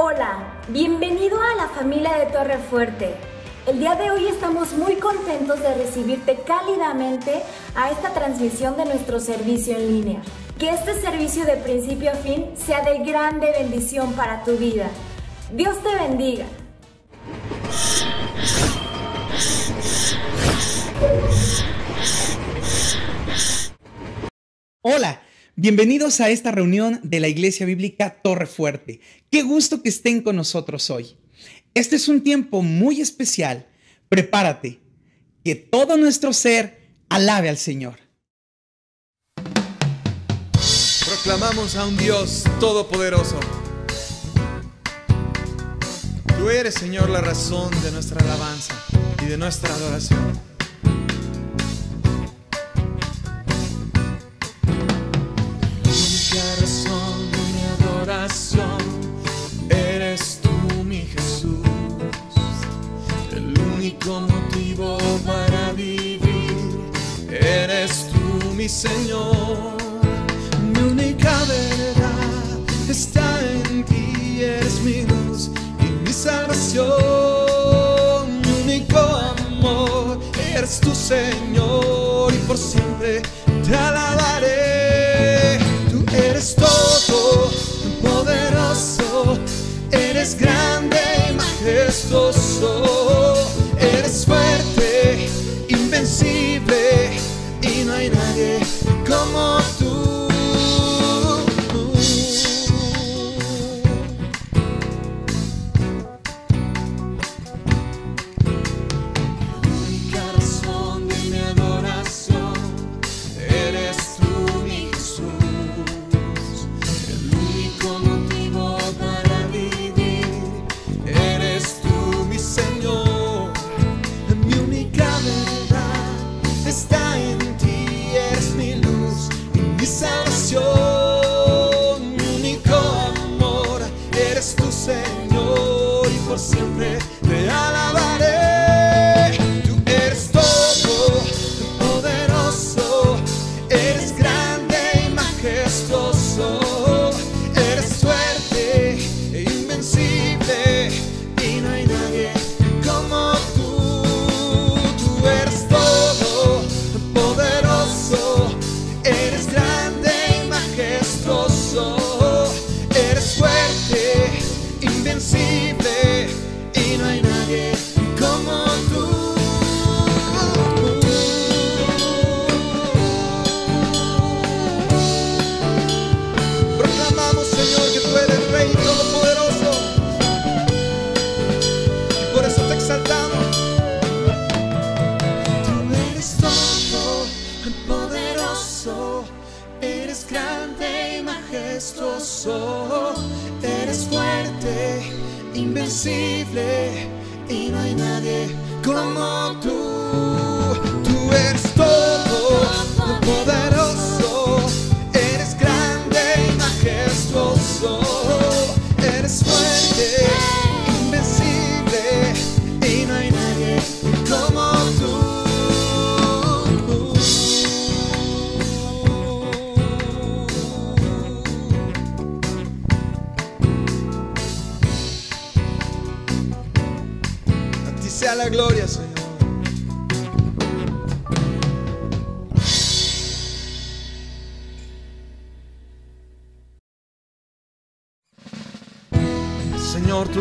Hola, bienvenido a la familia de Torre Fuerte. El día de hoy estamos muy contentos de recibirte cálidamente a esta transmisión de nuestro servicio en línea. Que este servicio de principio a fin sea de grande bendición para tu vida. Dios te bendiga. Hola, bienvenidos a esta reunión de la Iglesia Bíblica Torre Fuerte. Qué gusto que estén con nosotros hoy. Este es un tiempo muy especial. Prepárate, que todo nuestro ser alabe al Señor. Proclamamos a un Dios todopoderoso. Tú eres, Señor, la razón de nuestra alabanza y de nuestra adoración. Único motivo para vivir eres tú, mi Señor. Mi única verdad está en ti, eres mi luz y mi salvación. Mi único amor eres tu Señor y por siempre te alabaré. Tú eres todo poderoso, eres grande y majestuoso,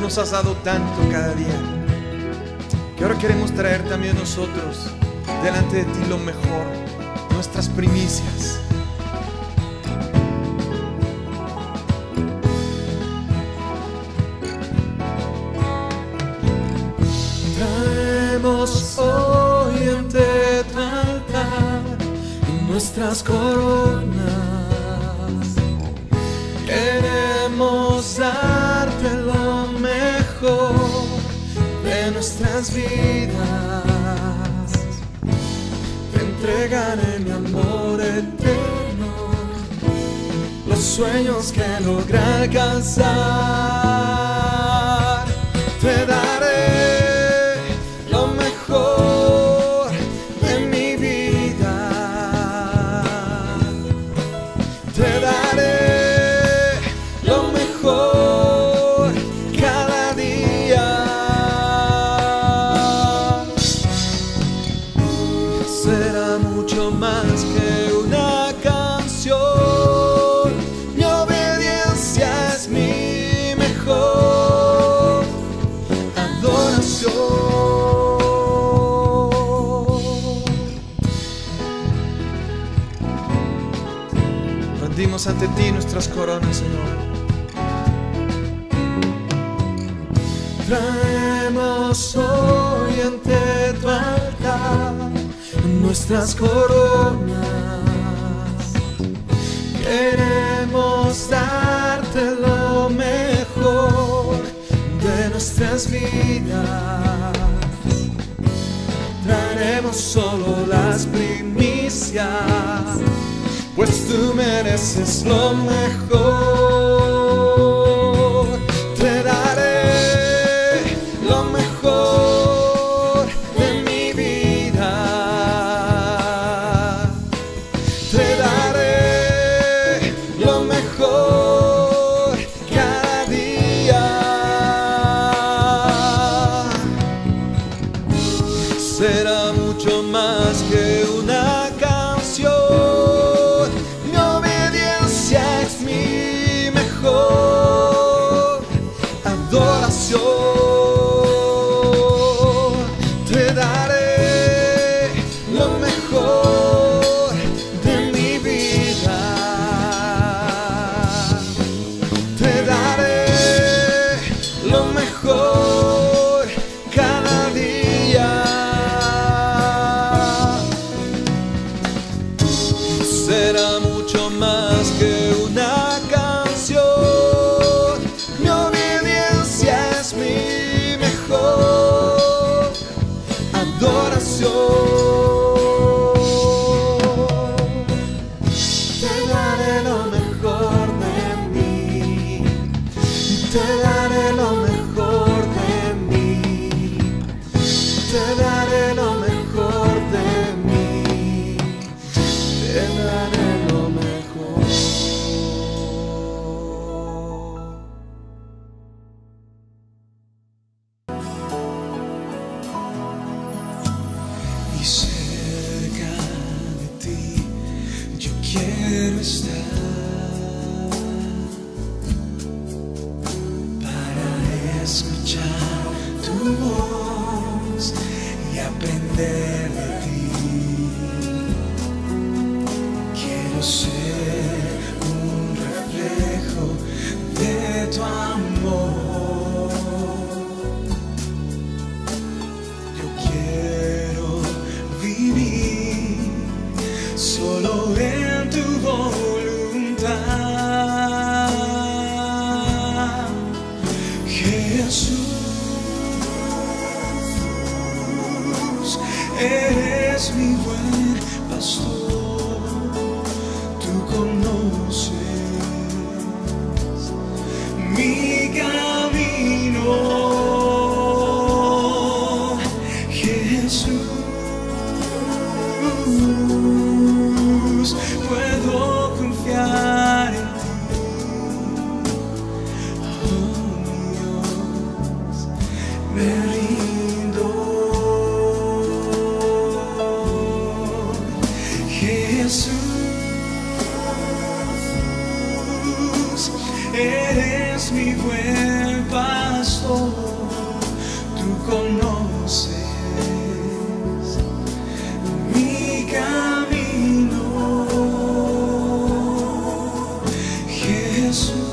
nos has dado tanto cada día, que ahora queremos traer también nosotros delante de ti lo mejor, nuestras primicias. Traemos hoy ante tu altar nuestras coronas. Nuestras vidas. Te entregaré mi amor eterno, los sueños que logré alcanzar. Te daré ante ti nuestras coronas Señor. Traemos hoy ante tu altar nuestras coronas. Queremos darte lo mejor de nuestras vidas. Traeremos solo las primicias pues tú mereces lo mejor. Jesús.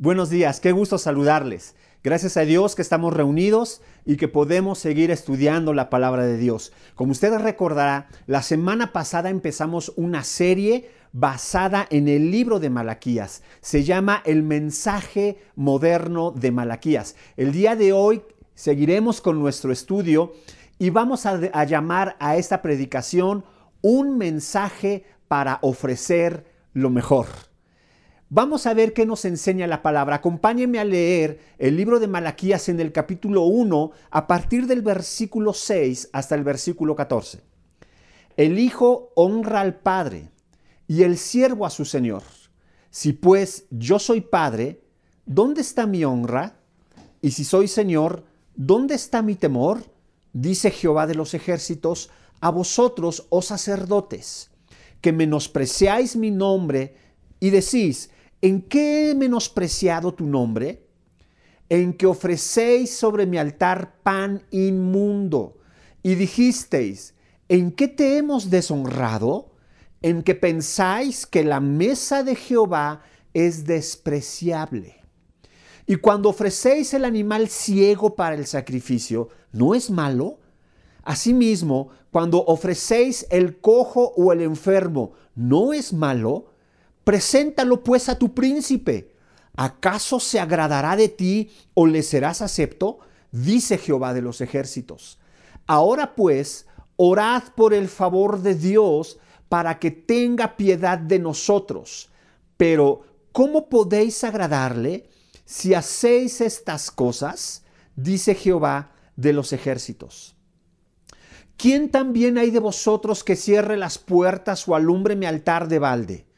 Buenos días, qué gusto saludarles. Gracias a Dios que estamos reunidos y que podemos seguir estudiando la palabra de Dios. Como ustedes recordará, la semana pasada empezamos una serie basada en el libro de Malaquías. Se llama El mensaje moderno de Malaquías. El día de hoy seguiremos con nuestro estudio y vamos a, a llamar a esta predicación un mensaje para ofrecer lo mejor. Vamos a ver qué nos enseña la palabra. Acompáñenme a leer el libro de Malaquías en el capítulo 1 a partir del versículo 6 hasta el versículo 14. El Hijo honra al Padre y el siervo a su Señor. Si pues yo soy Padre, ¿dónde está mi honra? Y si soy Señor, ¿dónde está mi temor? Dice Jehová de los ejércitos, a vosotros, oh sacerdotes, que menospreciáis mi nombre y decís, ¿En qué he menospreciado tu nombre? En que ofrecéis sobre mi altar pan inmundo. Y dijisteis, ¿en qué te hemos deshonrado? En que pensáis que la mesa de Jehová es despreciable. Y cuando ofrecéis el animal ciego para el sacrificio, ¿no es malo? Asimismo, cuando ofrecéis el cojo o el enfermo, ¿no es malo? Preséntalo pues a tu príncipe. ¿Acaso se agradará de ti o le serás acepto? Dice Jehová de los ejércitos. Ahora pues, orad por el favor de Dios para que tenga piedad de nosotros. Pero, ¿cómo podéis agradarle si hacéis estas cosas? Dice Jehová de los ejércitos. ¿Quién también hay de vosotros que cierre las puertas o alumbre mi altar de balde?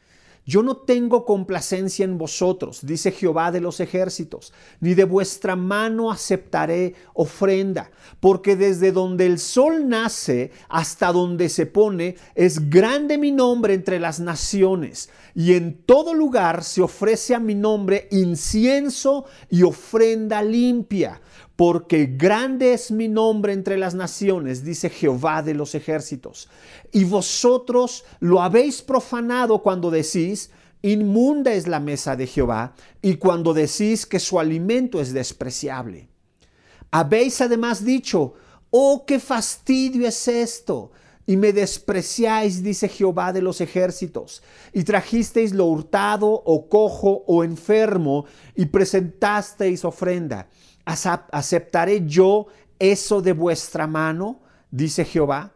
Yo no tengo complacencia en vosotros, dice Jehová de los ejércitos, ni de vuestra mano aceptaré ofrenda, porque desde donde el sol nace hasta donde se pone, es grande mi nombre entre las naciones, y en todo lugar se ofrece a mi nombre incienso y ofrenda limpia porque grande es mi nombre entre las naciones, dice Jehová de los ejércitos. Y vosotros lo habéis profanado cuando decís, inmunda es la mesa de Jehová, y cuando decís que su alimento es despreciable. Habéis además dicho, oh, qué fastidio es esto, y me despreciáis, dice Jehová de los ejércitos, y trajisteis lo hurtado o cojo o enfermo, y presentasteis ofrenda ¿Aceptaré yo eso de vuestra mano? Dice Jehová.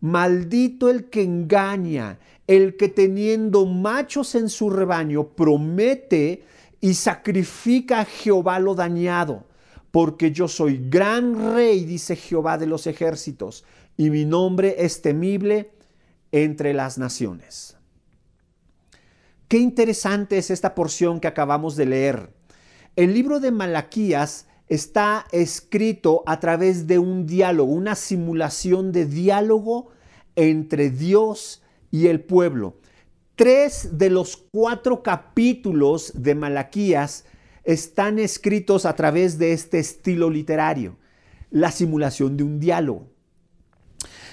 Maldito el que engaña, el que teniendo machos en su rebaño promete y sacrifica a Jehová lo dañado, porque yo soy gran rey, dice Jehová de los ejércitos, y mi nombre es temible entre las naciones. Qué interesante es esta porción que acabamos de leer. El libro de Malaquías está escrito a través de un diálogo, una simulación de diálogo entre Dios y el pueblo. Tres de los cuatro capítulos de Malaquías están escritos a través de este estilo literario, la simulación de un diálogo.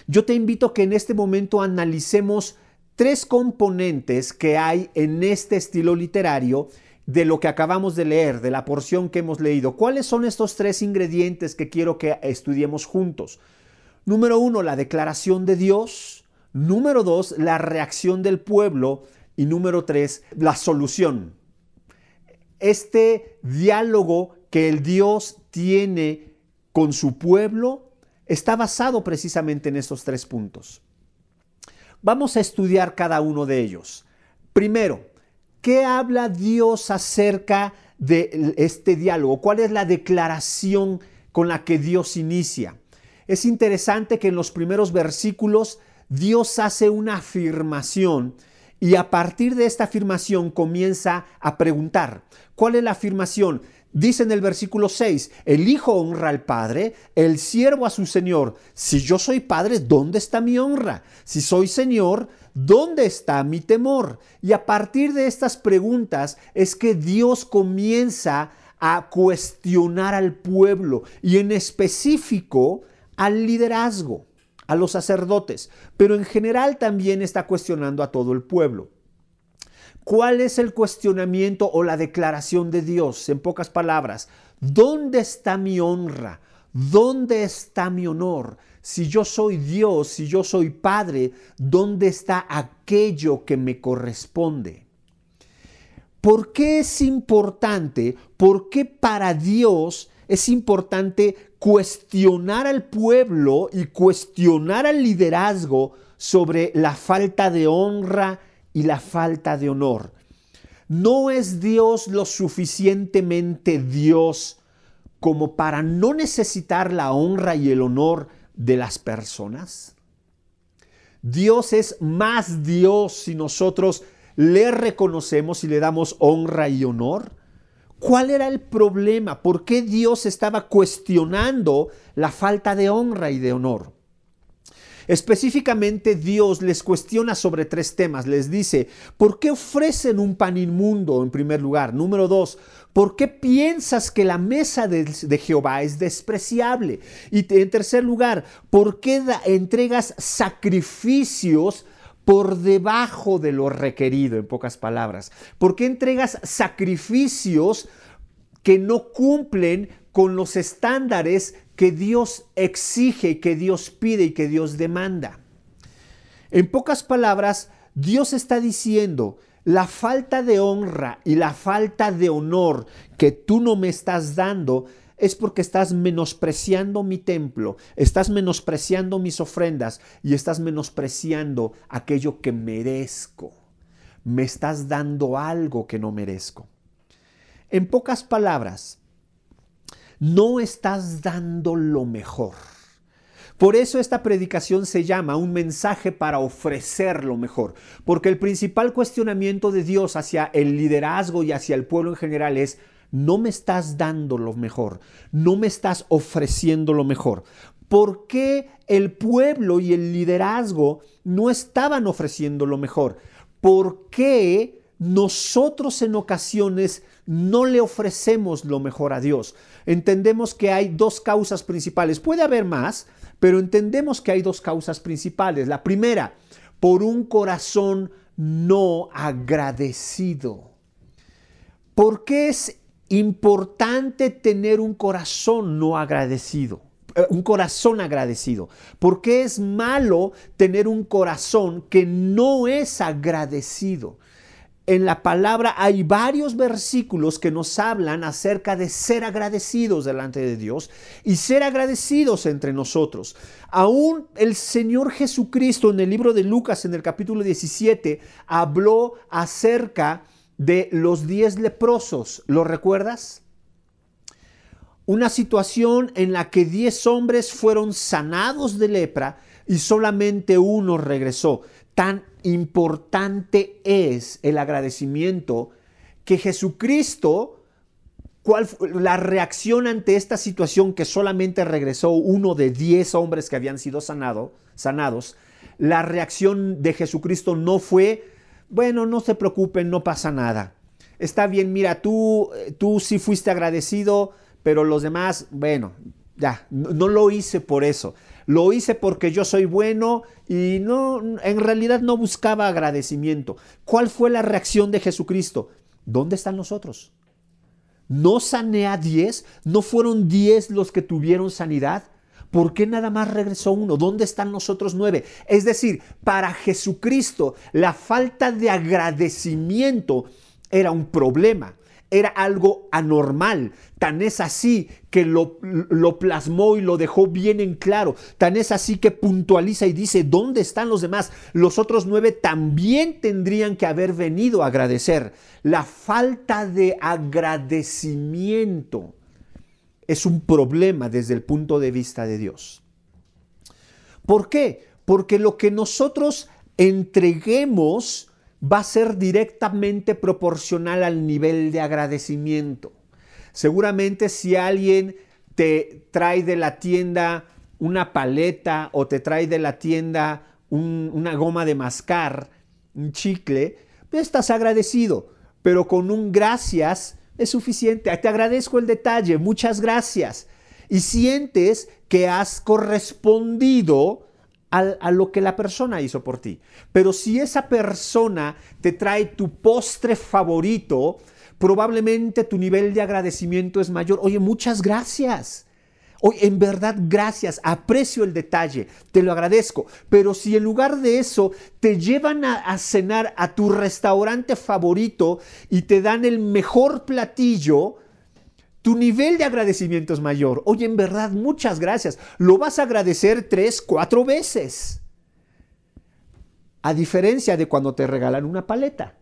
Yo te invito a que en este momento analicemos tres componentes que hay en este estilo literario de lo que acabamos de leer, de la porción que hemos leído. ¿Cuáles son estos tres ingredientes que quiero que estudiemos juntos? Número uno, la declaración de Dios. Número dos, la reacción del pueblo. Y número tres, la solución. Este diálogo que el Dios tiene con su pueblo está basado precisamente en estos tres puntos. Vamos a estudiar cada uno de ellos. Primero, ¿Qué habla Dios acerca de este diálogo? ¿Cuál es la declaración con la que Dios inicia? Es interesante que en los primeros versículos Dios hace una afirmación y a partir de esta afirmación comienza a preguntar, ¿cuál es la afirmación? Dice en el versículo 6, el Hijo honra al Padre, el siervo a su Señor. Si yo soy Padre, ¿dónde está mi honra? Si soy Señor, ¿dónde está mi temor? Y a partir de estas preguntas es que Dios comienza a cuestionar al pueblo y en específico al liderazgo, a los sacerdotes, pero en general también está cuestionando a todo el pueblo. ¿Cuál es el cuestionamiento o la declaración de Dios? En pocas palabras, ¿dónde está mi honra? ¿Dónde está mi honor? Si yo soy Dios, si yo soy Padre, ¿dónde está aquello que me corresponde? ¿Por qué es importante? ¿Por qué para Dios es importante cuestionar al pueblo y cuestionar al liderazgo sobre la falta de honra y la falta de honor? ¿No es Dios lo suficientemente Dios como para no necesitar la honra y el honor de las personas? Dios es más Dios si nosotros le reconocemos y le damos honra y honor. ¿Cuál era el problema? ¿Por qué Dios estaba cuestionando la falta de honra y de honor? Específicamente Dios les cuestiona sobre tres temas. Les dice, ¿por qué ofrecen un pan inmundo en primer lugar? Número dos, ¿por qué piensas que la mesa de, Jehová es despreciable? Y en tercer lugar, ¿por qué entregas sacrificios? Por debajo de lo requerido, en pocas palabras. ¿Por qué entregas sacrificios que no cumplen con los estándares que Dios exige, que Dios pide y que Dios demanda? En pocas palabras, Dios está diciendo, la falta de honra y la falta de honor que tú no me estás dando es porque estás menospreciando mi templo, estás menospreciando mis ofrendas y estás menospreciando aquello que merezco. Me estás dando algo que no merezco. En pocas palabras, no estás dando lo mejor. Por eso esta predicación se llama un mensaje para ofrecer lo mejor, porque el principal cuestionamiento de Dios hacia el liderazgo y hacia el pueblo en general es, no me estás dando lo mejor, no me estás ofreciendo lo mejor. ¿Por qué el pueblo y el liderazgo no estaban ofreciendo lo mejor? ¿Por qué nosotros en ocasiones no le ofrecemos lo mejor a Dios? Entendemos que hay dos causas principales. Puede haber más, pero entendemos que hay dos causas principales. La primera, por un corazón no agradecido. ¿Por qué es importante tener un corazón no agradecido, eh, un corazón agradecido. porque es malo tener un corazón que no es agradecido? En la palabra hay varios versículos que nos hablan acerca de ser agradecidos delante de Dios y ser agradecidos entre nosotros. Aún el Señor Jesucristo en el libro de Lucas en el capítulo 17 habló acerca de de los diez leprosos. ¿Lo recuerdas? Una situación en la que diez hombres fueron sanados de lepra y solamente uno regresó. Tan importante es el agradecimiento que Jesucristo, ¿cuál fue la reacción ante esta situación que solamente regresó uno de diez hombres que habían sido sanado, sanados? La reacción de Jesucristo no fue bueno, no se preocupen, no pasa nada. Está bien, mira, tú, tú sí fuiste agradecido, pero los demás, bueno, ya, no, lo hice por eso. Lo hice porque yo soy bueno y no, en realidad no buscaba agradecimiento. ¿Cuál fue la reacción de Jesucristo? ¿Dónde están nosotros? ¿No sané a diez? ¿No fueron diez los que tuvieron sanidad? ¿Por qué nada más regresó uno? ¿Dónde están nosotros nueve? Es decir, para Jesucristo la falta de agradecimiento era un problema, era algo anormal. Tan es así que lo, lo, plasmó y lo dejó bien en claro. Tan es así que puntualiza y dice, ¿dónde están los demás? Los otros nueve también tendrían que haber venido a agradecer. La falta de agradecimiento es un problema desde el punto de vista de Dios. ¿Por qué? Porque lo que nosotros entreguemos va a ser directamente proporcional al nivel de agradecimiento. Seguramente si alguien te trae de la tienda una paleta o te trae de la tienda una goma de mascar, un chicle, pues estás agradecido, pero con un gracias es suficiente. Te agradezco el detalle, muchas gracias. Y sientes que has correspondido a, lo que la persona hizo por ti. Pero si esa persona te trae tu postre favorito, probablemente tu nivel de agradecimiento es mayor. Oye, muchas gracias. Oye, en verdad, gracias, aprecio el detalle, te lo agradezco. Pero si en lugar de eso te llevan a, a, cenar a tu restaurante favorito y te dan el mejor platillo, tu nivel de agradecimiento es mayor. Oye, en verdad, muchas gracias. Lo vas a agradecer tres, cuatro veces. A diferencia de cuando te regalan una paleta,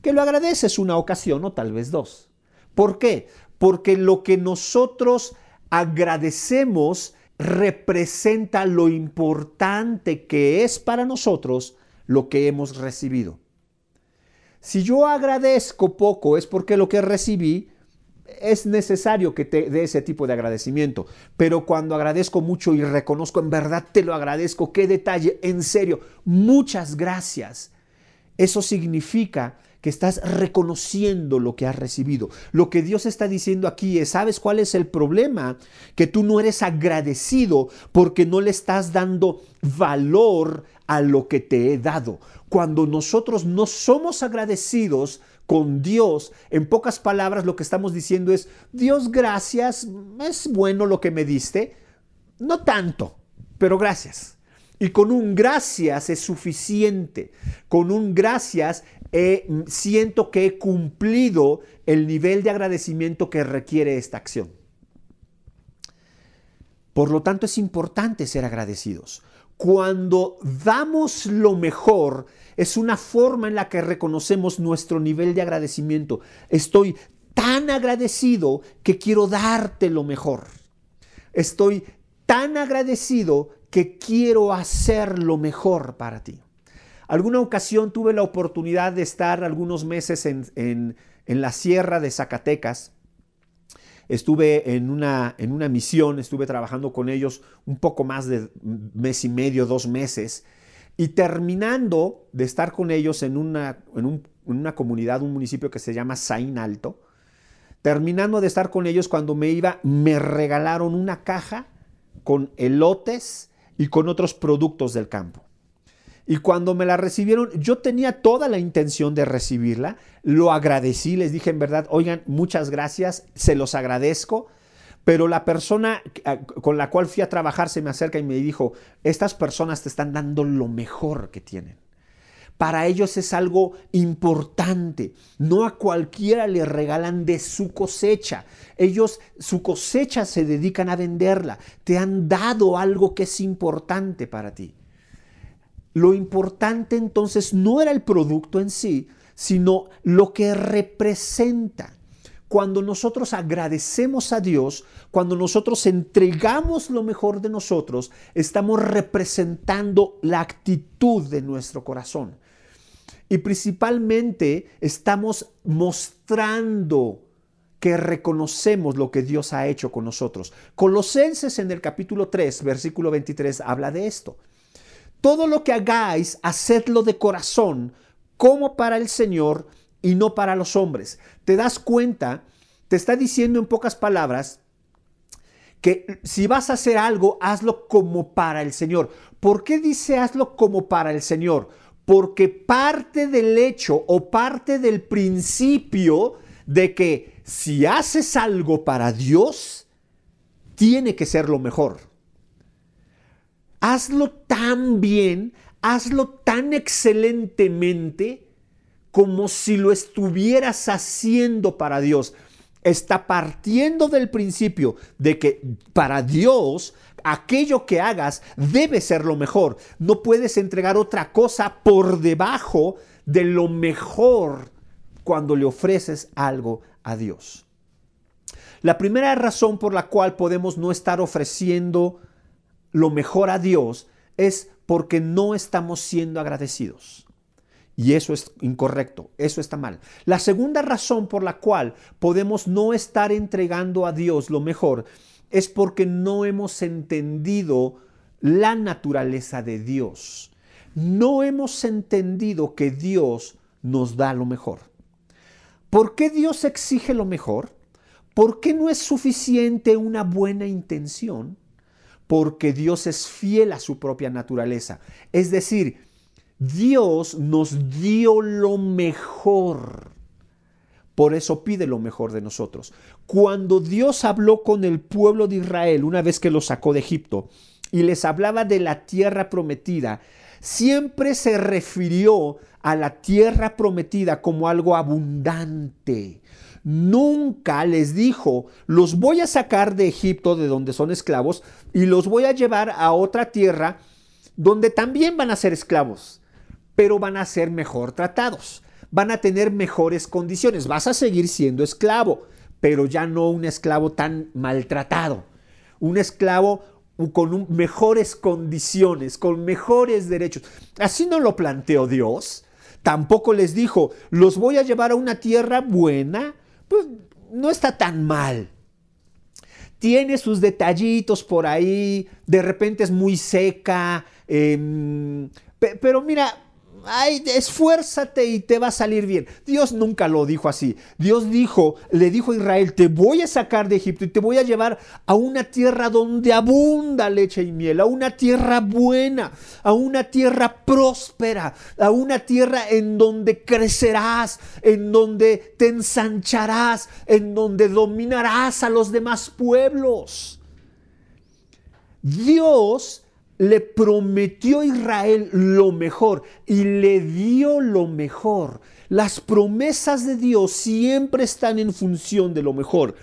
que lo agradeces una ocasión o tal vez dos. ¿Por qué? Porque lo que nosotros agradecemos representa lo importante que es para nosotros lo que hemos recibido. Si yo agradezco poco es porque lo que recibí es necesario que te dé ese tipo de agradecimiento. Pero cuando agradezco mucho y reconozco, en verdad te lo agradezco, qué detalle, en serio, muchas gracias. Eso significa que estás reconociendo lo que has recibido. Lo que Dios está diciendo aquí es, ¿sabes cuál es el problema? Que tú no eres agradecido porque no le estás dando valor a lo que te he dado. Cuando nosotros no somos agradecidos, con Dios, en pocas palabras lo que estamos diciendo es, Dios gracias, es bueno lo que me diste, no tanto, pero gracias. Y con un gracias es suficiente. Con un gracias siento que he cumplido el nivel de agradecimiento que requiere esta acción. Por lo tanto, es importante ser agradecidos. Cuando damos lo mejor, es una forma en la que reconocemos nuestro nivel de agradecimiento. Estoy tan agradecido que quiero darte lo mejor. Estoy tan agradecido que quiero hacer lo mejor para ti. Alguna ocasión tuve la oportunidad de estar algunos meses en, la sierra de Zacatecas. Estuve en una, en una misión, estuve trabajando con ellos un poco más de mes y medio, dos meses. Y terminando de estar con ellos en una, en, una comunidad, un municipio que se llama Saín Alto, terminando de estar con ellos cuando me iba, me regalaron una caja con elotes y con otros productos del campo. Y cuando me la recibieron, yo tenía toda la intención de recibirla, lo agradecí, les dije en verdad, oigan, muchas gracias, se los agradezco, pero la persona con la cual fui a trabajar se me acerca y me dijo, estas personas te están dando lo mejor que tienen. Para ellos es algo importante. No a cualquiera le regalan de su cosecha. Ellos, su cosecha se dedican a venderla. Te han dado algo que es importante para ti. Lo importante entonces no era el producto en sí, sino lo que representa cuando nosotros agradecemos a Dios, cuando nosotros entregamos lo mejor de nosotros, estamos representando la actitud de nuestro corazón. Y principalmente estamos mostrando que reconocemos lo que Dios ha hecho con nosotros. Colosenses en el capítulo 3, versículo 23, habla de esto. Todo lo que hagáis, hacedlo de corazón, como para el Señor, y no para los hombres. ¿Te das cuenta? Te está diciendo en pocas palabras que si vas a hacer algo, hazlo como para el Señor. ¿Por qué dice hazlo como para el Señor? Porque parte del hecho o parte del principio de que si haces algo para Dios, tiene que ser lo mejor. Hazlo tan bien, hazlo tan excelentemente como si lo estuvieras haciendo para Dios. Está partiendo del principio de que para Dios aquello que hagas debe ser lo mejor. No puedes entregar otra cosa por debajo de lo mejor cuando le ofreces algo a Dios. La primera razón por la cual podemos no estar ofreciendo lo mejor a Dios es porque no estamos siendo agradecidos. Y eso es incorrecto, eso está mal. La segunda razón por la cual podemos no estar entregando a Dios lo mejor es porque no hemos entendido la naturaleza de Dios. No hemos entendido que Dios nos da lo mejor. ¿Por qué Dios exige lo mejor? ¿Por qué no es suficiente una buena intención? Porque Dios es fiel a su propia naturaleza. Es decir, Dios nos dio lo mejor. Por eso pide lo mejor de nosotros. Cuando Dios habló con el pueblo de Israel una vez que lo sacó de Egipto y les hablaba de la tierra prometida, siempre se refirió a la tierra prometida como algo abundante. Nunca les dijo, los voy a sacar de Egipto, de donde son esclavos, y los voy a llevar a otra tierra donde también van a ser esclavos, pero van a ser mejor tratados, van a tener mejores condiciones, vas a seguir siendo esclavo, pero ya no un esclavo tan maltratado, un esclavo con mejores condiciones, con mejores derechos. Así no lo planteó Dios. Tampoco les dijo, los voy a llevar a una tierra buena, pues no está tan mal. Tiene sus detallitos por ahí, de repente es muy seca, em, pero mira, ay, esfuérzate y te va a salir bien. Dios nunca lo dijo así. Dios dijo, le dijo a Israel, te voy a sacar de Egipto y te voy a llevar a una tierra donde abunda leche y miel, a una tierra buena, a una tierra próspera, a una tierra en donde crecerás, en donde te ensancharás, en donde dominarás a los demás pueblos. Dios le prometió a Israel lo mejor y le dio lo mejor. Las promesas de Dios siempre están en función de lo mejor.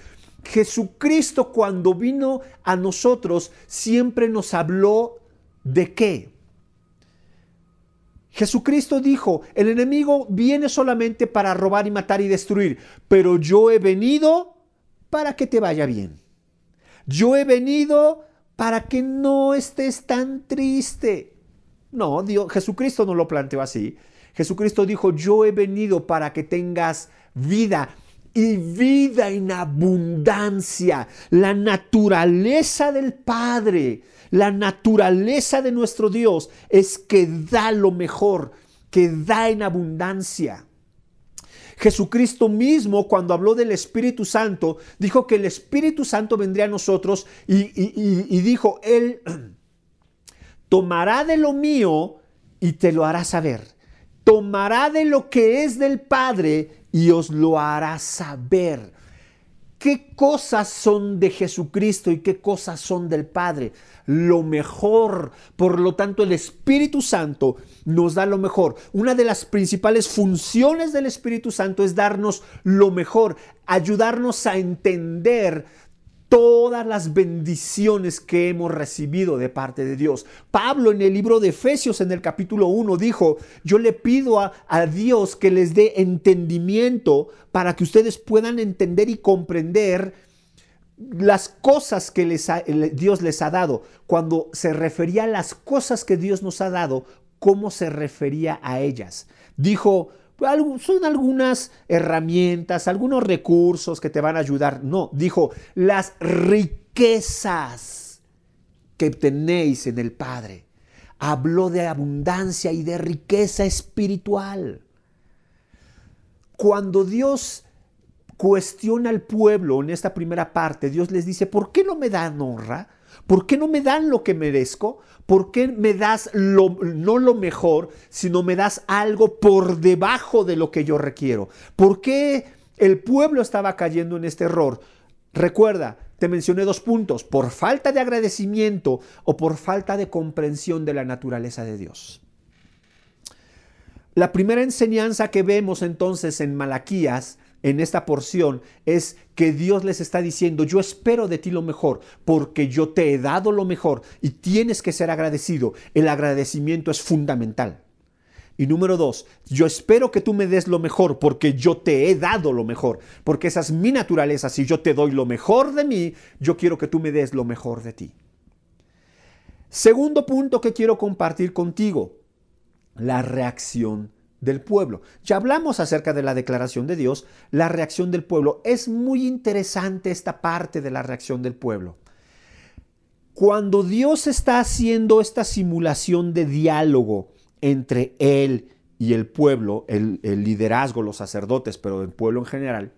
Jesucristo cuando vino a nosotros siempre nos habló de qué. Jesucristo dijo, el enemigo viene solamente para robar y matar y destruir, pero yo he venido para que te vaya bien. Yo he venido para que no estés tan triste. No, Dios, Jesucristo no lo planteó así. Jesucristo dijo, yo he venido para que tengas vida y vida en abundancia. La naturaleza del Padre, la naturaleza de nuestro Dios es que da lo mejor, que da en abundancia. Jesucristo mismo, cuando habló del Espíritu Santo, dijo que el Espíritu Santo vendría a nosotros y, dijo, Él tomará de lo mío y te lo hará saber. Tomará de lo que es del Padre y os lo hará saber qué cosas son de Jesucristo y qué cosas son del Padre. Lo mejor. Por lo tanto, el Espíritu Santo nos da lo mejor. Una de las principales funciones del Espíritu Santo es darnos lo mejor, ayudarnos a entender todas las bendiciones que hemos recibido de parte de Dios. Pablo en el libro de Efesios en el capítulo 1 dijo, yo le pido a, Dios que les dé entendimiento para que ustedes puedan entender y comprender las cosas que les Dios les ha dado. Cuando se refería a las cosas que Dios nos ha dado, ¿cómo se refería a ellas? Dijo, son algunas herramientas, algunos recursos que te van a ayudar. No, dijo, las riquezas que tenéis en el Padre. Habló de abundancia y de riqueza espiritual. Cuando Dios cuestiona al pueblo en esta primera parte, Dios les dice, ¿por qué no me dan honra? ¿Por qué no me dan lo que merezco? ¿Por qué me das no lo mejor, sino me das algo por debajo de lo que yo requiero? ¿Por qué el pueblo estaba cayendo en este error? Recuerda, te mencioné dos puntos, por falta de agradecimiento o por falta de comprensión de la naturaleza de Dios. La primera enseñanza que vemos entonces en Malaquías en esta porción es que Dios les está diciendo, yo espero de ti lo mejor, porque yo te he dado lo mejor y tienes que ser agradecido. El agradecimiento es fundamental. Y número dos, yo espero que tú me des lo mejor porque yo te he dado lo mejor, porque esa es mi naturaleza. Si yo te doy lo mejor de mí, yo quiero que tú me des lo mejor de ti. Segundo punto que quiero compartir contigo, la reacción del pueblo. Ya hablamos acerca de la declaración de Dios, la reacción del pueblo. Es muy interesante esta parte de la reacción del pueblo. Cuando Dios está haciendo esta simulación de diálogo entre Él y el pueblo, el, liderazgo, los sacerdotes, pero el pueblo en general,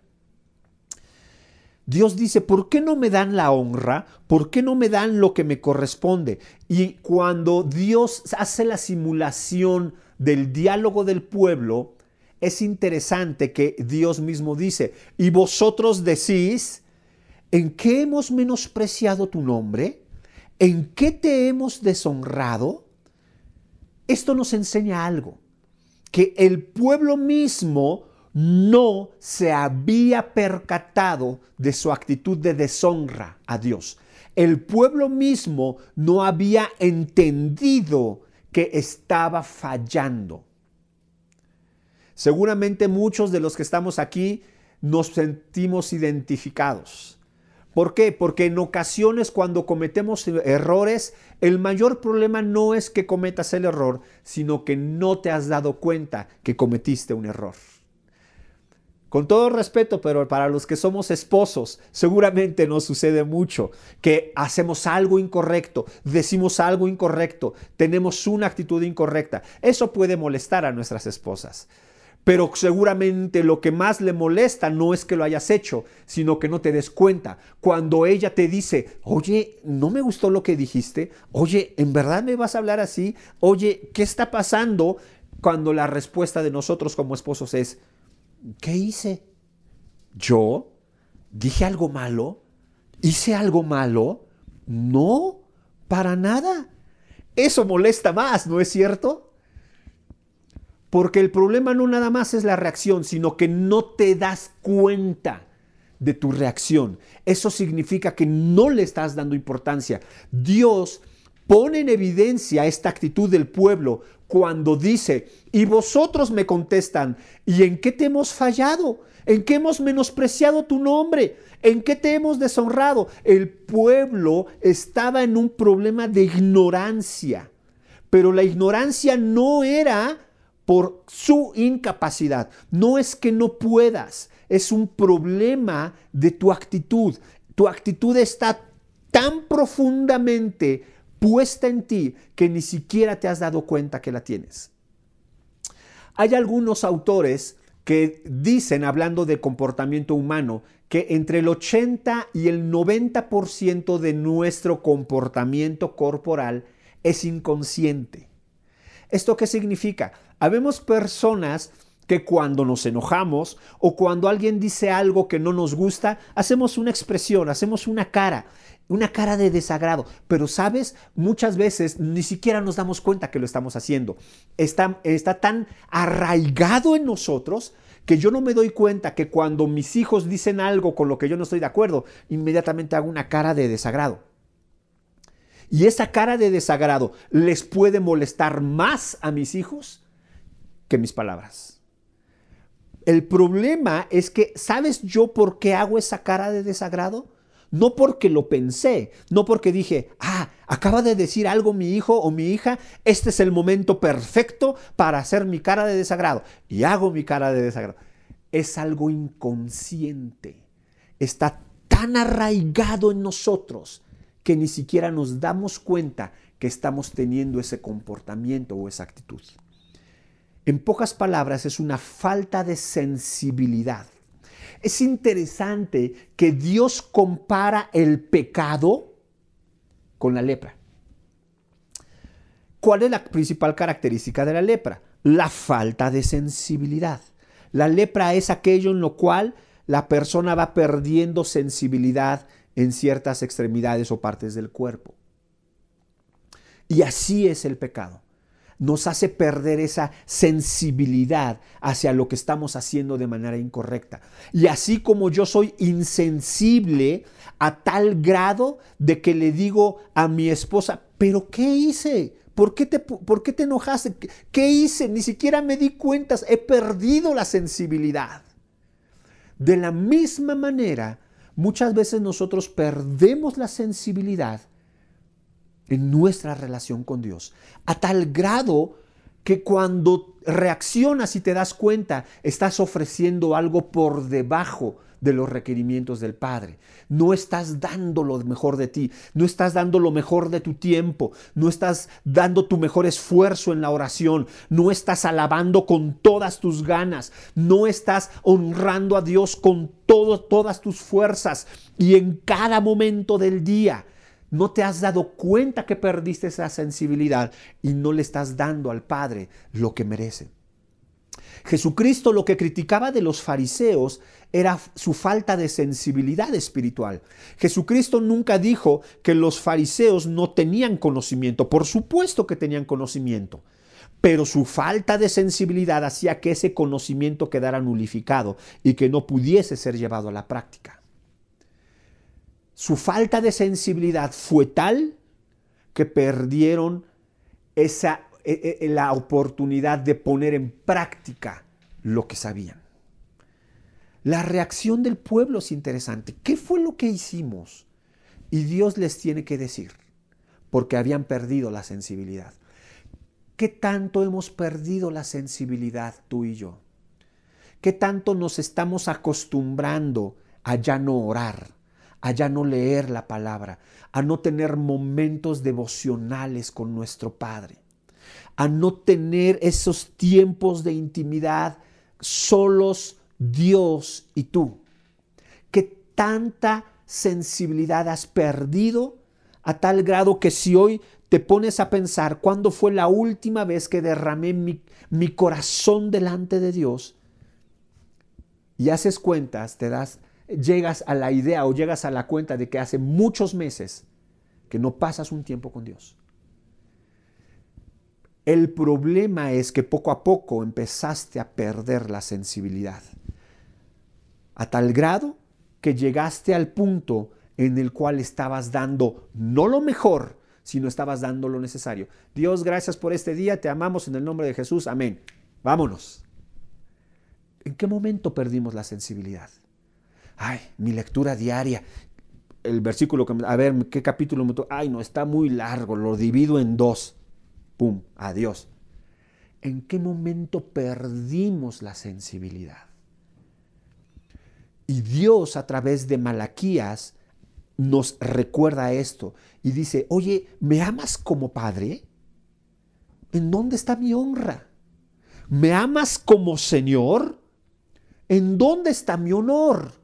Dios dice, ¿por qué no me dan la honra? ¿Por qué no me dan lo que me corresponde? Y cuando Dios hace la simulación del diálogo del pueblo, es interesante que Dios mismo dice, y vosotros decís, ¿en qué hemos menospreciado tu nombre? ¿En qué te hemos deshonrado? Esto nos enseña algo, que el pueblo mismo no se había percatado de su actitud de deshonra a Dios. El pueblo mismo no había entendido que estaba fallando. Seguramente muchos de los que estamos aquí nos sentimos identificados. ¿Por qué? Porque en ocasiones cuando cometemos errores, el mayor problema no es que cometas el error, sino que no te has dado cuenta que cometiste un error. Con todo respeto, pero para los que somos esposos, seguramente nos sucede mucho que hacemos algo incorrecto, decimos algo incorrecto, tenemos una actitud incorrecta. Eso puede molestar a nuestras esposas. Pero seguramente lo que más le molesta no es que lo hayas hecho, sino que no te des cuenta. Cuando ella te dice, oye, no me gustó lo que dijiste, oye, ¿en verdad me vas a hablar así? Oye, ¿qué está pasando? Cuando la respuesta de nosotros como esposos es, ¿qué hice? ¿Yo? ¿Dije algo malo? ¿Hice algo malo? No, para nada. Eso molesta más, ¿no es cierto? Porque el problema no nada más es la reacción, sino que no te das cuenta de tu reacción. Eso significa que no le estás dando importancia. Dios pone en evidencia esta actitud del pueblo cuando dice, y vosotros me contestan, ¿y en qué te hemos fallado? ¿En qué hemos menospreciado tu nombre? ¿En qué te hemos deshonrado? El pueblo estaba en un problema de ignorancia, pero la ignorancia no era por su incapacidad, no es que no puedas, es un problema de tu actitud. Tu actitud está tan profundamente puesta en ti que ni siquiera te has dado cuenta que la tienes. Hay algunos autores que dicen, hablando de comportamiento humano, que entre el 80 y el 90% de nuestro comportamiento corporal es inconsciente. ¿Esto qué significa? Habemos personas que cuando nos enojamos o cuando alguien dice algo que no nos gusta, hacemos una expresión, hacemos una cara una cara de desagrado. Pero sabes, muchas veces ni siquiera nos damos cuenta que lo estamos haciendo. Está, está tan arraigado en nosotros que yo no me doy cuenta que cuando mis hijos dicen algo con lo que yo no estoy de acuerdo, inmediatamente hago una cara de desagrado. Y esa cara de desagrado les puede molestar más a mis hijos que mis palabras. El problema es que, ¿sabes yo por qué hago esa cara de desagrado? No porque lo pensé, no porque dije, ah, acaba de decir algo mi hijo o mi hija, este es el momento perfecto para hacer mi cara de desagrado. Y hago mi cara de desagrado. Es algo inconsciente. Está tan arraigado en nosotros que ni siquiera nos damos cuenta que estamos teniendo ese comportamiento o esa actitud. En pocas palabras, es una falta de sensibilidad es interesante que Dios compara el pecado con la lepra. ¿Cuál es la principal característica de la lepra? La falta de sensibilidad. La lepra es aquello en lo cual la persona va perdiendo sensibilidad en ciertas extremidades o partes del cuerpo. Y así es el pecado nos hace perder esa sensibilidad hacia lo que estamos haciendo de manera incorrecta. Y así como yo soy insensible a tal grado de que le digo a mi esposa, pero ¿qué hice? ¿Por qué, te, ¿Por qué te enojaste? ¿Qué hice? Ni siquiera me di cuenta. He perdido la sensibilidad. De la misma manera, muchas veces nosotros perdemos la sensibilidad en nuestra relación con Dios, a tal grado que cuando reaccionas y te das cuenta, estás ofreciendo algo por debajo de los requerimientos del Padre. No estás dando lo mejor de ti, no estás dando lo mejor de tu tiempo, no estás dando tu mejor esfuerzo en la oración, no estás alabando con todas tus ganas, no estás honrando a Dios con todo, todas tus fuerzas y en cada momento del día. No te has dado cuenta que perdiste esa sensibilidad y no le estás dando al Padre lo que merece. Jesucristo lo que criticaba de los fariseos era su falta de sensibilidad espiritual. Jesucristo nunca dijo que los fariseos no tenían conocimiento. Por supuesto que tenían conocimiento. Pero su falta de sensibilidad hacía que ese conocimiento quedara nulificado y que no pudiese ser llevado a la práctica. Su falta de sensibilidad fue tal que perdieron esa e, e, la oportunidad de poner en práctica lo que sabían. La reacción del pueblo es interesante. ¿Qué fue lo que hicimos? Y Dios les tiene que decir, porque habían perdido la sensibilidad. ¿Qué tanto hemos perdido la sensibilidad tú y yo? ¿Qué tanto nos estamos acostumbrando a ya no orar, a ya no leer la palabra, a no tener momentos devocionales con nuestro Padre? a no tener esos tiempos de intimidad solos Dios y tú. Que tanta sensibilidad has perdido a tal grado que si hoy te pones a pensar cuándo fue la última vez que derramé mi, mi corazón delante de Dios y haces cuentas, te das, llegas a la idea o llegas a la cuenta de que hace muchos meses que no pasas un tiempo con Dios. El problema es que poco a poco empezaste a perder la sensibilidad. A tal grado que llegaste al punto en el cual estabas dando no lo mejor, sino estabas dando lo necesario. Dios, gracias por este día, te amamos en el nombre de Jesús, amén. Vámonos. ¿En qué momento perdimos la sensibilidad? Ay, mi lectura diaria. El versículo que, a ver, ¿qué capítulo me Ay, no, está muy largo, lo divido en dos. ¡Pum! Adiós. ¿En qué momento perdimos la sensibilidad? Y Dios a través de Malaquías nos recuerda esto y dice, oye, ¿me amas como padre? ¿En dónde está mi honra? ¿Me amas como Señor? ¿En dónde está mi honor?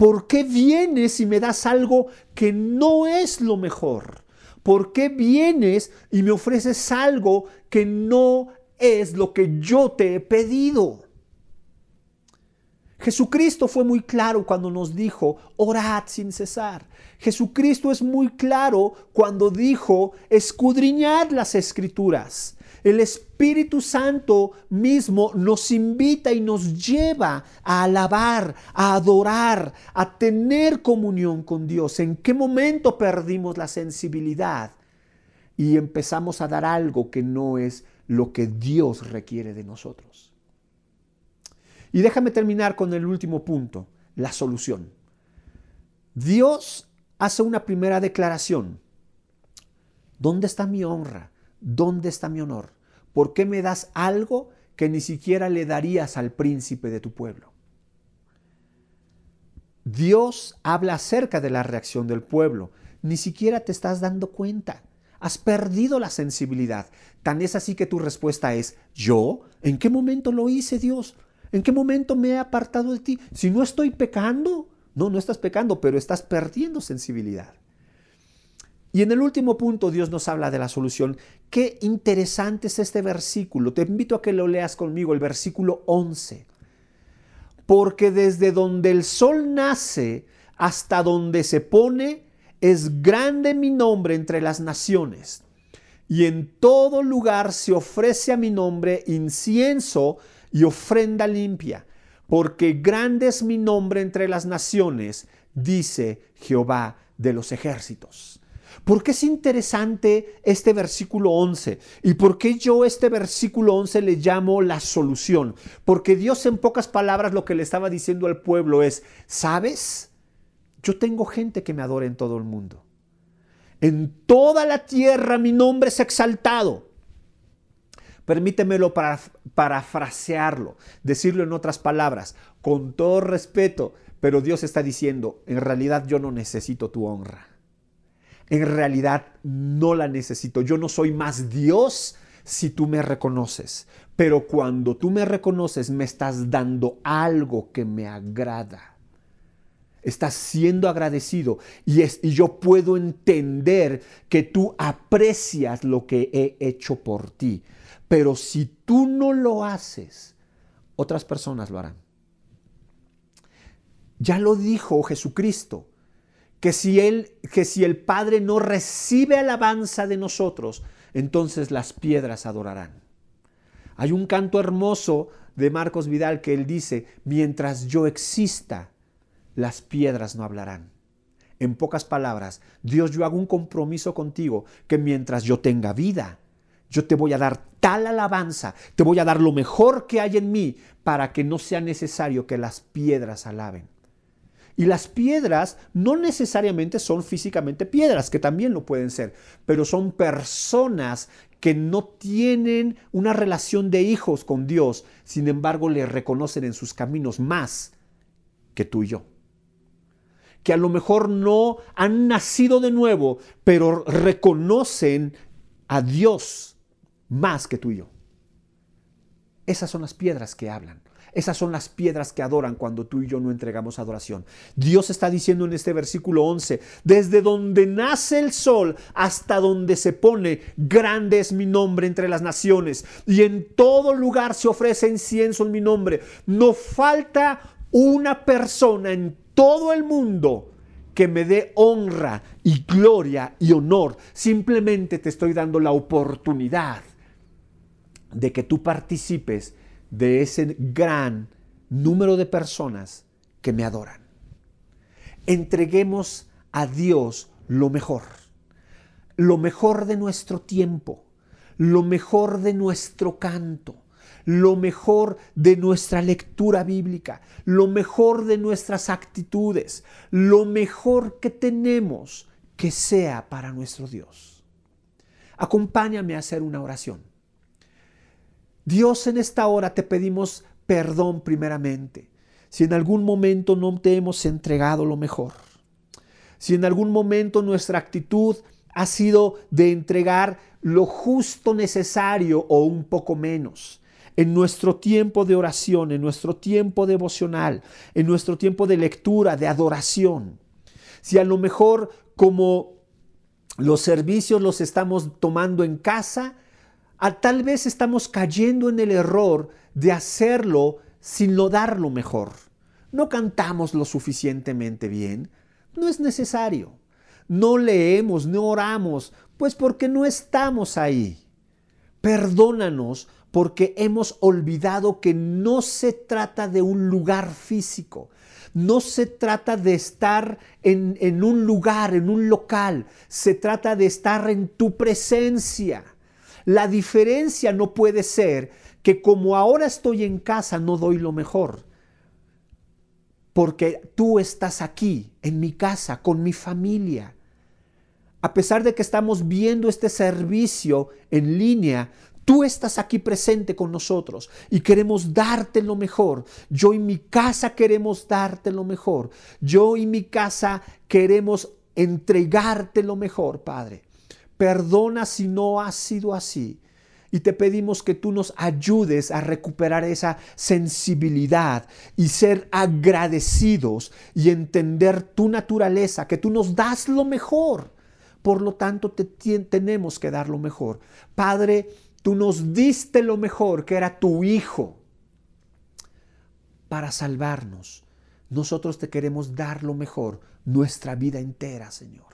¿Por qué vienes y me das algo que no es lo mejor? ¿Por qué vienes y me ofreces algo que no es lo que yo te he pedido? Jesucristo fue muy claro cuando nos dijo, orad sin cesar. Jesucristo es muy claro cuando dijo, escudriñad las escrituras. El Espíritu Santo mismo nos invita y nos lleva a alabar, a adorar, a tener comunión con Dios. ¿En qué momento perdimos la sensibilidad y empezamos a dar algo que no es lo que Dios requiere de nosotros? Y déjame terminar con el último punto, la solución. Dios hace una primera declaración. ¿Dónde está mi honra? ¿Dónde está mi honor? ¿Por qué me das algo que ni siquiera le darías al príncipe de tu pueblo? Dios habla acerca de la reacción del pueblo. Ni siquiera te estás dando cuenta. Has perdido la sensibilidad. Tan es así que tu respuesta es, ¿yo? ¿En qué momento lo hice Dios? ¿En qué momento me he apartado de ti? Si no estoy pecando. No, no estás pecando, pero estás perdiendo sensibilidad. Y en el último punto Dios nos habla de la solución. Qué interesante es este versículo. Te invito a que lo leas conmigo, el versículo 11. Porque desde donde el sol nace hasta donde se pone, es grande mi nombre entre las naciones. Y en todo lugar se ofrece a mi nombre incienso y ofrenda limpia. Porque grande es mi nombre entre las naciones, dice Jehová de los ejércitos. ¿Por qué es interesante este versículo 11? ¿Y por qué yo este versículo 11 le llamo la solución? Porque Dios en pocas palabras lo que le estaba diciendo al pueblo es, ¿sabes? Yo tengo gente que me adora en todo el mundo. En toda la tierra mi nombre es exaltado. Permítemelo para parafrasearlo, decirlo en otras palabras, con todo respeto, pero Dios está diciendo, en realidad yo no necesito tu honra. En realidad no la necesito. Yo no soy más Dios si tú me reconoces. Pero cuando tú me reconoces, me estás dando algo que me agrada. Estás siendo agradecido y, y yo puedo entender que tú aprecias lo que he hecho por ti. Pero si tú no lo haces, otras personas lo harán. Ya lo dijo Jesucristo, que si que si el Padre no recibe alabanza de nosotros, entonces las piedras adorarán. Hay un canto hermoso de Marcos Vidal que él dice, mientras yo exista, las piedras no hablarán. En pocas palabras, Dios, yo hago un compromiso contigo que mientras yo tenga vida, yo te voy a dar tal alabanza, te voy a dar lo mejor que hay en mí para que no sea necesario que las piedras alaben. Y las piedras no necesariamente son físicamente piedras, que también lo pueden ser, pero son personas que no tienen una relación de hijos con Dios, sin embargo le reconocen en sus caminos más que tú y yo. Que a lo mejor no han nacido de nuevo, pero reconocen a Dios más que tú y yo. Esas son las piedras que hablan. Esas son las piedras que adoran cuando tú y yo no entregamos adoración. Dios está diciendo en este versículo 11, desde donde nace el sol hasta donde se pone, grande es mi nombre entre las naciones, y en todo lugar se ofrece incienso en mi nombre. No falta una persona en todo el mundo que me dé honra y gloria y honor. Simplemente te estoy dando la oportunidad de que tú participes de ese gran número de personas que me adoran. Entreguemos a Dios lo mejor, lo mejor de nuestro tiempo, lo mejor de nuestro canto, lo mejor de nuestra lectura bíblica, lo mejor de nuestras actitudes, lo mejor que tenemos que sea para nuestro Dios. Acompáñame a hacer una oración. Dios, en esta hora te pedimos perdón primeramente. Si en algún momento no te hemos entregado lo mejor. Si en algún momento nuestra actitud ha sido de entregar lo justo necesario o un poco menos. En nuestro tiempo de oración, en nuestro tiempo devocional, en nuestro tiempo de lectura, de adoración. Si a lo mejor como los servicios los estamos tomando en casa, tal vez estamos cayendo en el error de hacerlo sin lo lo mejor. No cantamos lo suficientemente bien. No es necesario. No leemos, no oramos, pues porque no estamos ahí. Perdónanos porque hemos olvidado que no se trata de un lugar físico. No se trata de estar en, en un lugar, en un local. Se trata de estar en tu presencia. La diferencia no puede ser que como ahora estoy en casa no doy lo mejor. Porque tú estás aquí, en mi casa, con mi familia. A pesar de que estamos viendo este servicio en línea, Tú estás aquí presente con nosotros y queremos darte lo mejor. Yo y mi casa queremos darte lo mejor. Yo y mi casa queremos entregarte lo mejor, Padre. Perdona si no ha sido así. Y te pedimos que tú nos ayudes a recuperar esa sensibilidad y ser agradecidos y entender tu naturaleza, que tú nos das lo mejor. Por lo tanto, te tenemos que dar lo mejor. Padre, tú nos diste lo mejor, que era tu Hijo, para salvarnos. Nosotros te queremos dar lo mejor, nuestra vida entera, Señor.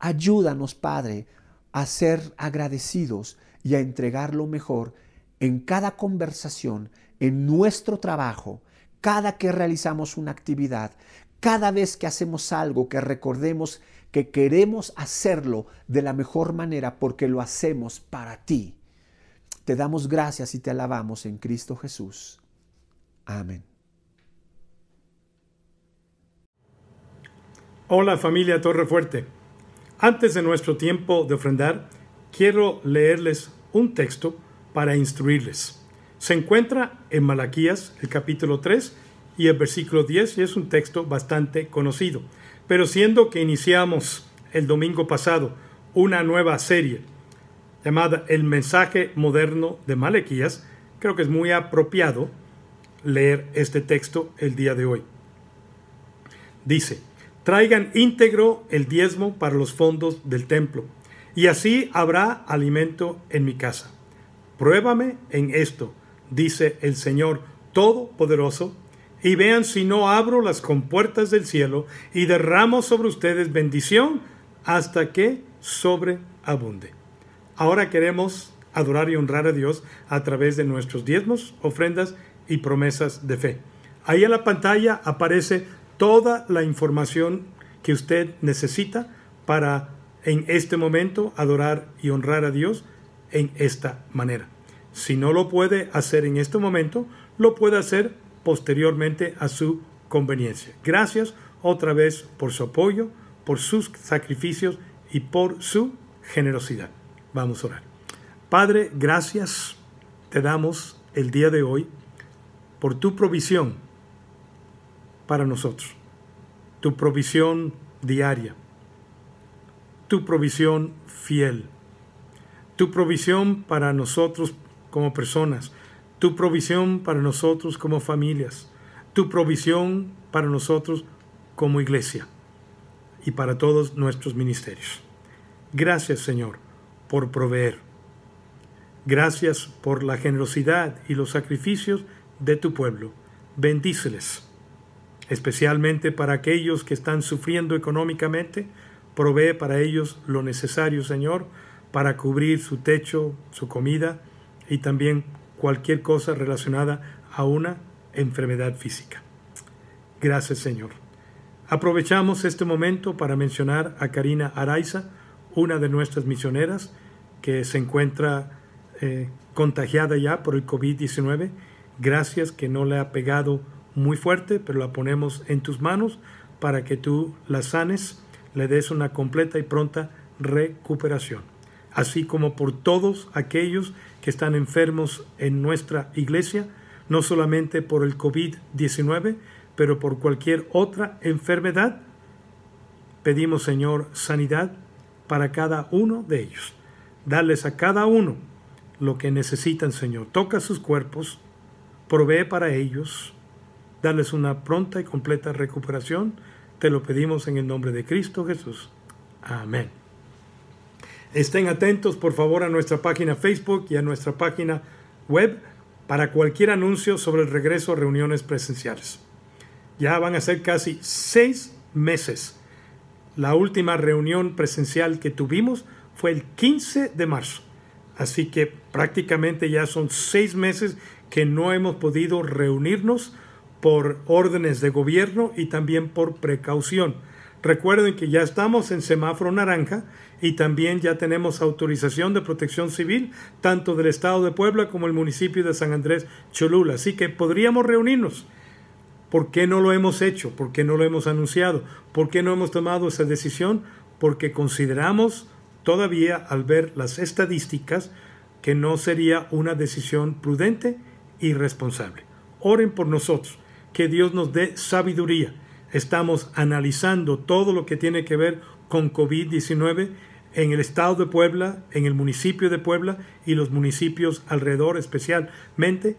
Ayúdanos, Padre, a ser agradecidos y a entregar lo mejor en cada conversación, en nuestro trabajo, cada que realizamos una actividad, cada vez que hacemos algo, que recordemos que queremos hacerlo de la mejor manera porque lo hacemos para ti. Te damos gracias y te alabamos en Cristo Jesús. Amén. Hola familia Torre Fuerte. Antes de nuestro tiempo de ofrendar, quiero leerles un texto para instruirles. Se encuentra en Malaquías, el capítulo 3 y el versículo 10, y es un texto bastante conocido. Pero siendo que iniciamos el domingo pasado una nueva serie llamada El mensaje moderno de Malaquías, creo que es muy apropiado leer este texto el día de hoy. Dice, traigan íntegro el diezmo para los fondos del templo, y así habrá alimento en mi casa. Pruébame en esto, dice el Señor Todopoderoso, y vean si no abro las compuertas del cielo y derramo sobre ustedes bendición hasta que sobreabunde. Ahora queremos adorar y honrar a Dios a través de nuestros diezmos, ofrendas y promesas de fe. Ahí en la pantalla aparece toda la información que usted necesita para en este momento adorar y honrar a Dios en esta manera. Si no lo puede hacer en este momento, lo puede hacer posteriormente a su conveniencia. Gracias otra vez por su apoyo, por sus sacrificios y por su generosidad. Vamos a orar. Padre, gracias te damos el día de hoy por tu provisión para nosotros, tu provisión diaria, tu provisión fiel, tu provisión para nosotros como personas, tu provisión para nosotros como familias, tu provisión para nosotros como iglesia. Y para todos nuestros ministerios. Gracias Señor por proveer. Gracias por la generosidad y los sacrificios de tu pueblo. Bendíceles, especialmente para aquellos que están sufriendo económicamente. Provee para ellos lo necesario, Señor, para cubrir su techo, su comida y también cualquier cosa relacionada a una enfermedad física. Gracias, Señor. Aprovechamos este momento para mencionar a Karina Araiza, una de nuestras misioneras que se encuentra eh, contagiada ya por el COVID-19 Gracias que no le ha pegado muy fuerte, pero la ponemos en tus manos para que tú la sanes, le des una completa y pronta recuperación. Así como por todos aquellos que están enfermos en nuestra iglesia, no solamente por el COVID-19, pero por cualquier otra enfermedad, pedimos, Señor, sanidad para cada uno de ellos. Darles a cada uno lo que necesitan, Señor. Toca sus cuerpos, provee para ellos, darles una pronta y completa recuperación. Te lo pedimos en el nombre de Cristo Jesús. Amén. Estén atentos, por favor, a nuestra página Facebook y a nuestra página web para cualquier anuncio sobre el regreso a reuniones presenciales. Ya van a ser casi seis meses. La última reunión presencial que tuvimos fue el 15 de marzo. Así que prácticamente ya son seis meses que no hemos podido reunirnos por órdenes de gobierno y también por precaución. Recuerden que ya estamos en semáforo naranja y también ya tenemos autorización de protección civil tanto del Estado de Puebla como el municipio de San Andrés Cholula. Así que podríamos reunirnos. ¿Por qué no lo hemos hecho? ¿Por qué no lo hemos anunciado? ¿Por qué no hemos tomado esa decisión? Porque consideramos todavía al ver las estadísticas que no sería una decisión prudente irresponsable. Oren por nosotros, que Dios nos dé sabiduría. Estamos analizando todo lo que tiene que ver con COVID-19 en el estado de Puebla, en el municipio de Puebla y los municipios alrededor, especialmente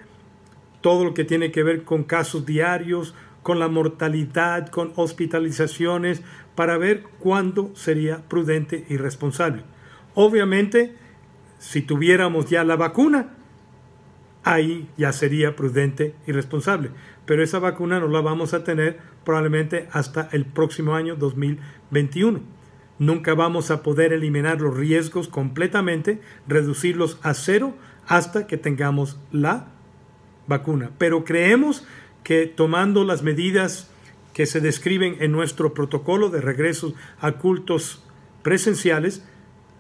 todo lo que tiene que ver con casos diarios, con la mortalidad, con hospitalizaciones, para ver cuándo sería prudente y responsable. Obviamente, si tuviéramos ya la vacuna, ahí ya sería prudente y responsable. Pero esa vacuna no la vamos a tener probablemente hasta el próximo año 2021. Nunca vamos a poder eliminar los riesgos completamente, reducirlos a cero hasta que tengamos la vacuna. Pero creemos que tomando las medidas que se describen en nuestro protocolo de regresos a cultos presenciales,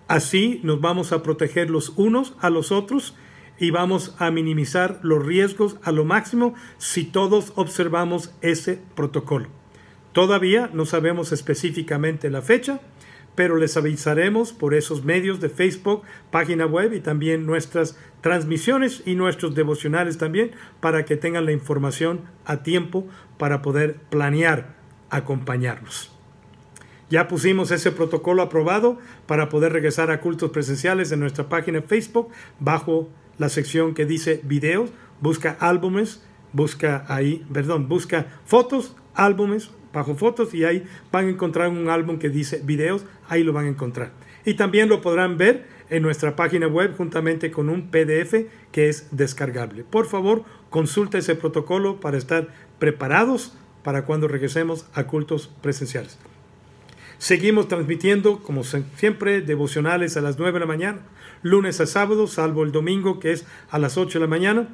así nos vamos a proteger los unos a los otros y vamos a minimizar los riesgos a lo máximo si todos observamos ese protocolo. Todavía no sabemos específicamente la fecha, pero les avisaremos por esos medios de Facebook, página web y también nuestras transmisiones y nuestros devocionales también para que tengan la información a tiempo para poder planear acompañarnos. Ya pusimos ese protocolo aprobado para poder regresar a cultos presenciales en nuestra página Facebook bajo la sección que dice videos, busca álbumes, busca ahí, perdón, busca fotos, álbumes, bajo fotos y ahí van a encontrar un álbum que dice videos, ahí lo van a encontrar. Y también lo podrán ver en nuestra página web juntamente con un PDF que es descargable. Por favor, consulta ese protocolo para estar preparados para cuando regresemos a cultos presenciales. Seguimos transmitiendo, como siempre, devocionales a las 9 de la mañana, lunes a sábado, salvo el domingo que es a las 8 de la mañana.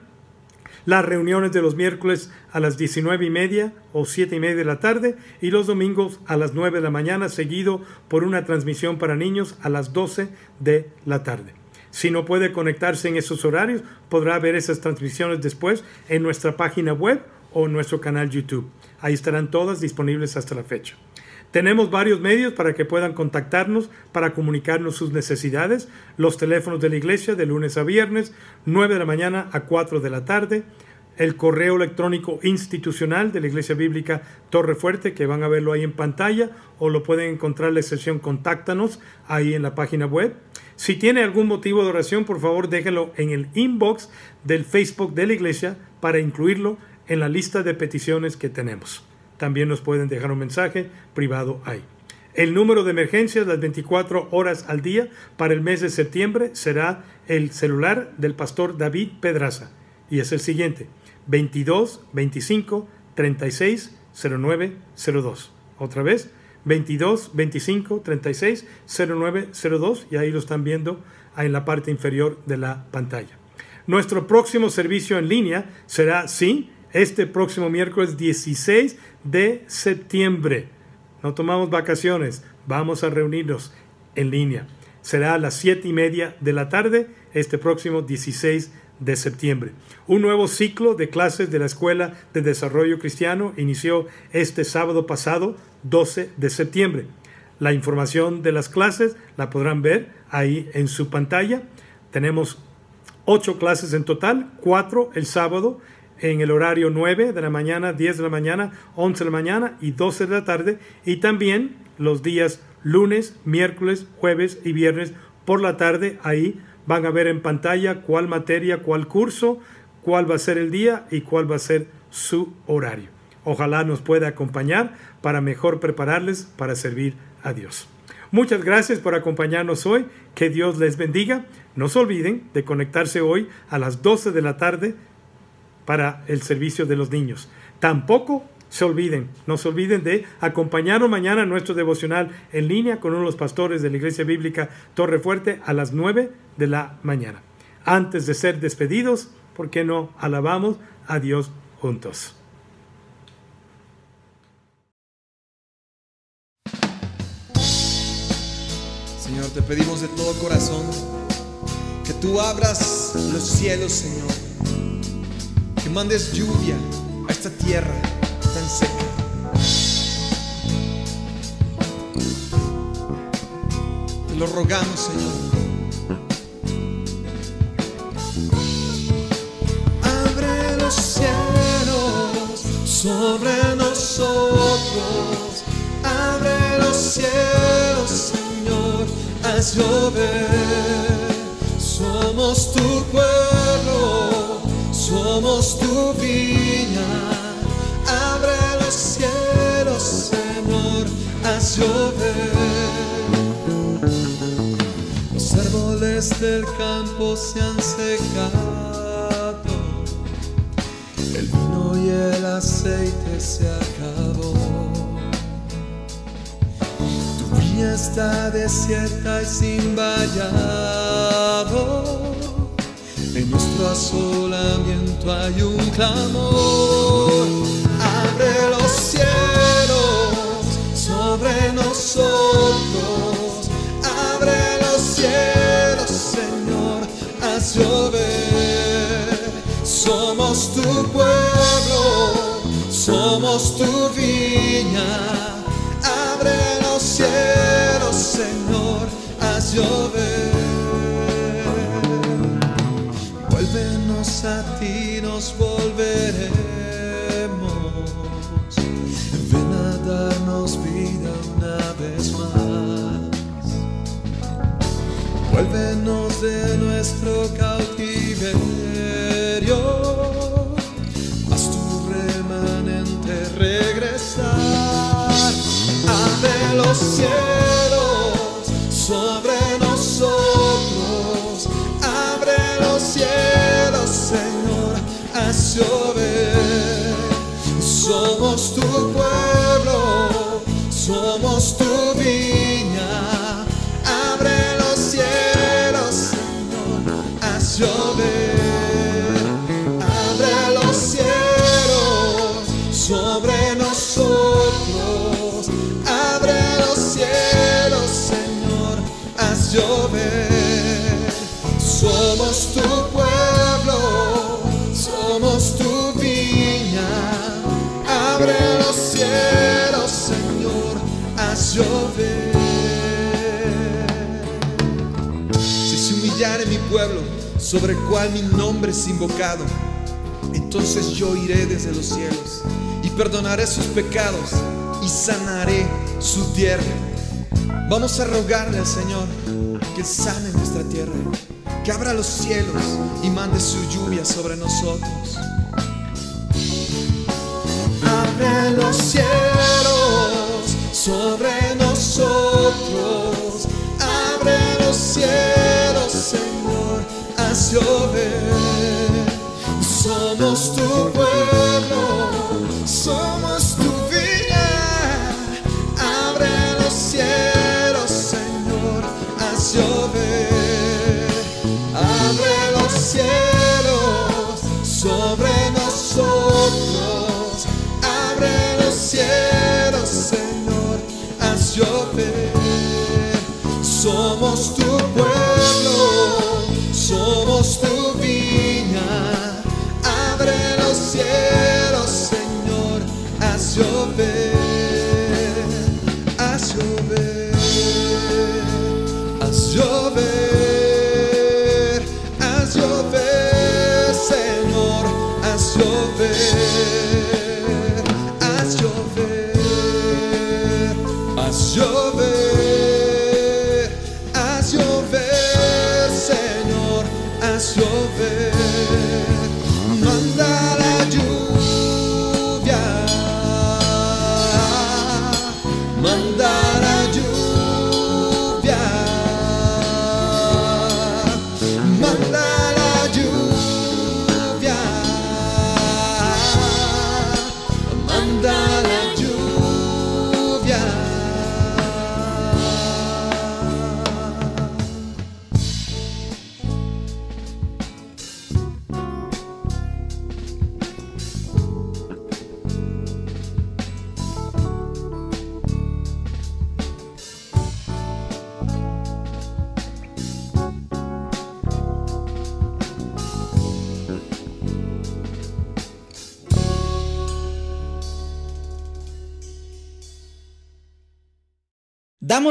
Las reuniones de los miércoles a las 19 y media o 7 y media de la tarde y los domingos a las 9 de la mañana, seguido por una transmisión para niños a las 12 de la tarde. Si no puede conectarse en esos horarios, podrá ver esas transmisiones después en nuestra página web o en nuestro canal YouTube. Ahí estarán todas disponibles hasta la fecha. Tenemos varios medios para que puedan contactarnos, para comunicarnos sus necesidades. Los teléfonos de la iglesia de lunes a viernes, 9 de la mañana a 4 de la tarde. El correo electrónico institucional de la Iglesia Bíblica Torre Fuerte, que van a verlo ahí en pantalla, o lo pueden encontrar en la sección Contáctanos ahí en la página web. Si tiene algún motivo de oración, por favor déjenlo en el inbox del Facebook de la iglesia para incluirlo en la lista de peticiones que tenemos también nos pueden dejar un mensaje privado ahí. El número de emergencias las 24 horas al día para el mes de septiembre será el celular del pastor David Pedraza y es el siguiente 22 25 36 09 02. Otra vez 22 25 36 09 02 y ahí lo están viendo en la parte inferior de la pantalla. Nuestro próximo servicio en línea será, sí, este próximo miércoles 16 de septiembre. No tomamos vacaciones, vamos a reunirnos en línea. Será a las siete y media de la tarde este próximo 16 de septiembre. Un nuevo ciclo de clases de la Escuela de Desarrollo Cristiano inició este sábado pasado, 12 de septiembre. La información de las clases la podrán ver ahí en su pantalla. Tenemos ocho clases en total, cuatro el sábado en el horario 9 de la mañana, 10 de la mañana, 11 de la mañana y 12 de la tarde. Y también los días lunes, miércoles, jueves y viernes por la tarde. Ahí van a ver en pantalla cuál materia, cuál curso, cuál va a ser el día y cuál va a ser su horario. Ojalá nos pueda acompañar para mejor prepararles para servir a Dios. Muchas gracias por acompañarnos hoy. Que Dios les bendiga. No se olviden de conectarse hoy a las 12 de la tarde para el servicio de los niños. Tampoco se olviden, no se olviden de acompañarnos mañana a nuestro devocional en línea con uno de los pastores de la Iglesia Bíblica Torre Fuerte a las 9 de la mañana. Antes de ser despedidos, ¿por qué no alabamos a Dios juntos? Señor, te pedimos de todo corazón que tú abras los cielos, Señor que mandes lluvia a esta tierra tan seca. Te lo rogamos, Señor. Abre los cielos sobre nosotros. Abre los cielos, Señor, haz llover. Somos tu pueblo somos tu viña. Abre los cielos, Señor, haz llover. Los árboles del campo se han secado. El vino y el aceite se acabó. Tu viña está desierta y sin vallado en nuestro asolamiento hay un clamor. Abre los cielos sobre nosotros. Abre los cielos, Señor, haz llover. Somos tu pueblo, somos tu viña. Abre los cielos, Señor, haz llover. A ti, nos volveremos. Ven a darnos vida una vez más. Vuélvenos de nuestro cautiverio. Haz tu remanente regresar. Abre los cielos sobre Somos tu pueblo, sobre el cual mi nombre es invocado, entonces yo iré desde los cielos y perdonaré sus pecados y sanaré su tierra. Vamos a rogarle al Señor que sane nuestra tierra, que abra los cielos y mande su lluvia sobre nosotros. Abre los cielos sobre nosotros. Abre los cielos, Señor, llover. Somos tu pueblo, somos tu vida. Abre los cielos, Señor, haz llover. Abre los cielos sobre nosotros. Abre los cielos, Señor, haz llover. Somos tu pueblo, haz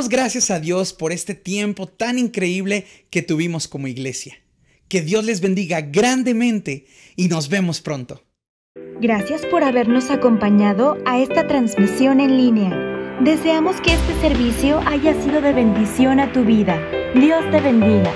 Gracias a Dios por este tiempo tan increíble que tuvimos como iglesia. Que Dios les bendiga grandemente y nos vemos pronto. Gracias por habernos acompañado a esta transmisión en línea. Deseamos que este servicio haya sido de bendición a tu vida. Dios te bendiga.